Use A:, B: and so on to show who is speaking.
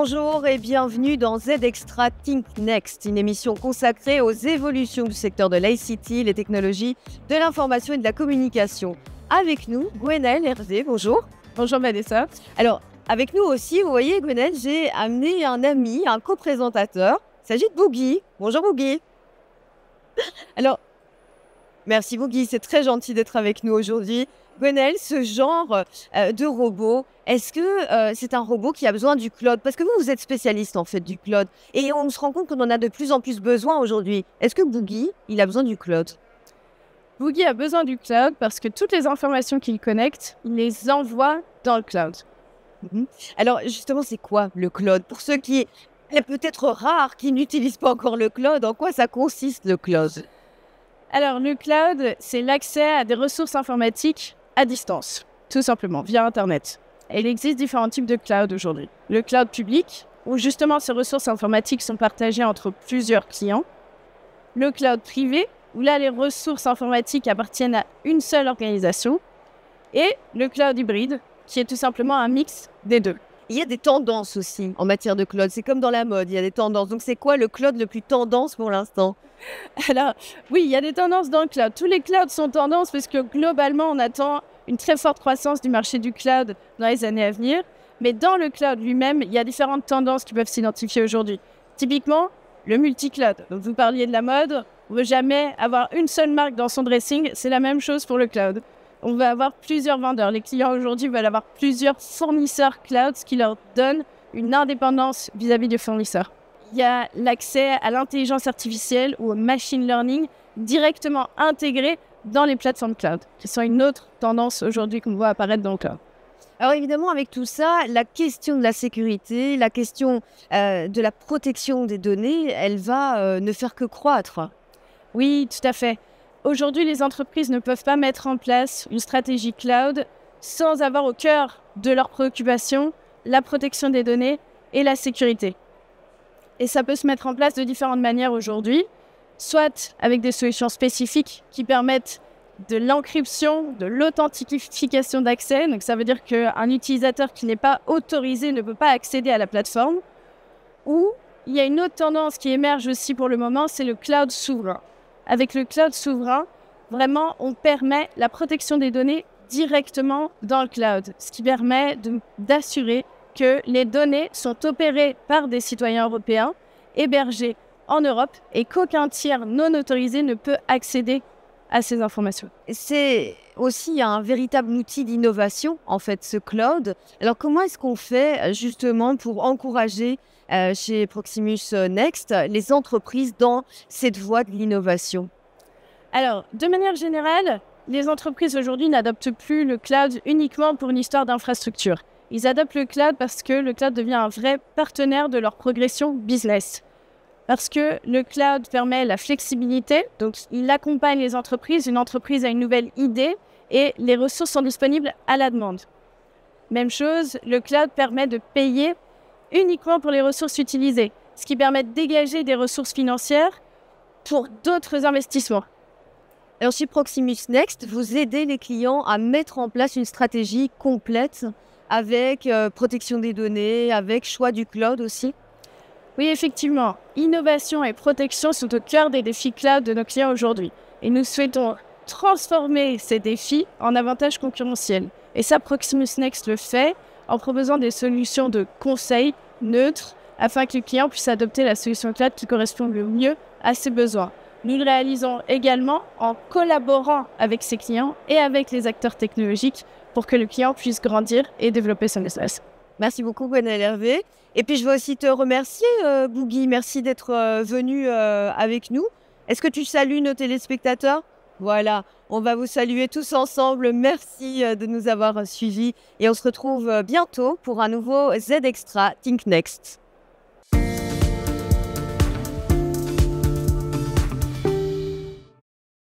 A: Bonjour et bienvenue dans Z Extra Think Next, une émission consacrée aux évolutions du secteur de l'ICT, les technologies, de l'information et de la communication. Avec nous, Gwenelle Hervé, bonjour.
B: Bonjour Vanessa.
A: Alors, avec nous aussi, vous voyez, Gwenelle, j'ai amené un ami, un co-présentateur. Il s'agit de Boogie. Bonjour Boogie. Alors, merci Boogie, c'est très gentil d'être avec nous aujourd'hui. Gwenelle, ce genre euh, de robot, est-ce que euh, c'est un robot qui a besoin du cloud? Parce que vous, vous êtes spécialiste en fait du cloud. Et on se rend compte qu'on en a de plus en plus besoin aujourd'hui. Est-ce que Boogie, il a besoin du cloud?
B: Boogie a besoin du cloud parce que toutes les informations qu'il connecte, il les envoie dans le cloud.
A: Mhm. Alors justement, c'est quoi le cloud Pour ceux qui est peut-être rares, qui n'utilisent pas encore le cloud, en quoi ça consiste le cloud
B: Alors le cloud, c'est l'accès à des ressources informatiques à distance, tout simplement, via Internet. Et il existe différents types de cloud aujourd'hui. Le cloud public, où justement ces ressources informatiques sont partagées entre plusieurs clients. Le cloud privé, où là les ressources informatiques appartiennent à une seule organisation. Et le cloud hybride, qui est tout simplement un mix des deux.
A: Il y a des tendances aussi en matière de cloud. C'est comme dans la mode, il y a des tendances. Donc c'est quoi le cloud le plus tendance pour l'instant?
B: Alors oui, il y a des tendances dans le cloud. Tous les clouds sont tendances parce que globalement, on attend une très forte croissance du marché du cloud dans les années à venir. Mais dans le cloud lui-même, il y a différentes tendances qui peuvent s'identifier aujourd'hui. Typiquement, le multi-cloud. Donc vous parliez de la mode, on ne veut jamais avoir une seule marque dans son dressing. C'est la même chose pour le cloud on va avoir plusieurs vendeurs. Les clients aujourd'hui veulent avoir plusieurs fournisseurs cloud, ce qui leur donne une indépendance vis-à-vis du fournisseur. Il y a l'accès à l'intelligence artificielle ou au machine learning directement intégré dans les plateformes cloud, qui sont une autre tendance aujourd'hui qu'on voit apparaître dans le cloud.
A: Alors évidemment, avec tout ça, la question de la sécurité, la question euh, de la protection des données, elle va euh, ne faire que croître.
B: Oui, tout à fait. Aujourd'hui, les entreprises ne peuvent pas mettre en place une stratégie cloud sans avoir au cœur de leurs préoccupations la protection des données et la sécurité. Et ça peut se mettre en place de différentes manières aujourd'hui, soit avec des solutions spécifiques qui permettent de l'encryption, de l'authentification d'accès. Donc ça veut dire qu'un utilisateur qui n'est pas autorisé ne peut pas accéder à la plateforme. Ou il y a une autre tendance qui émerge aussi pour le moment, c'est le cloud souverain. Avec le cloud souverain, vraiment, on permet la protection des données directement dans le cloud, ce qui permet d'assurer que les données sont opérées par des citoyens européens, hébergés en Europe, et qu'aucun tiers non autorisé ne peut accéder à ces informations.
A: C'est aussi un véritable outil d'innovation, en fait, ce cloud. Alors, comment est-ce qu'on fait justement pour encourager euh, chez Proximus Next les entreprises dans cette voie de l'innovation?
B: Alors, de manière générale, les entreprises aujourd'hui n'adoptent plus le cloud uniquement pour une histoire d'infrastructure. Ils adoptent le cloud parce que le cloud devient un vrai partenaire de leur progression business. Parce que le cloud permet la flexibilité, donc il accompagne les entreprises. Une entreprise a une nouvelle idée et les ressources sont disponibles à la demande. Même chose, le cloud permet de payer uniquement pour les ressources utilisées, ce qui permet de dégager des ressources financières pour d'autres investissements.
A: Alors chez Proximus Next, vous aidez les clients à mettre en place une stratégie complète avec euh, protection des données, avec choix du cloud aussi?
B: Oui, effectivement. Innovation et protection sont au cœur des défis cloud de nos clients aujourd'hui. Et nous souhaitons transformer ces défis en avantages concurrentiels. Et ça, Proximus Next le fait en proposant des solutions de conseil neutres afin que le client puisse adopter la solution cloud qui correspond le mieux à ses besoins. Nous le réalisons également en collaborant avec ses clients et avec les acteurs technologiques pour que le client puisse grandir et développer son business.
A: Merci beaucoup, Gwenelle Hervé. Et puis, je veux aussi te remercier, euh, Bougui. Merci d'être euh, venu euh, avec nous. Est-ce que tu salues nos téléspectateurs? Voilà, on va vous saluer tous ensemble. Merci euh, de nous avoir suivis et on se retrouve euh, bientôt pour un nouveau Z Extra Think Next.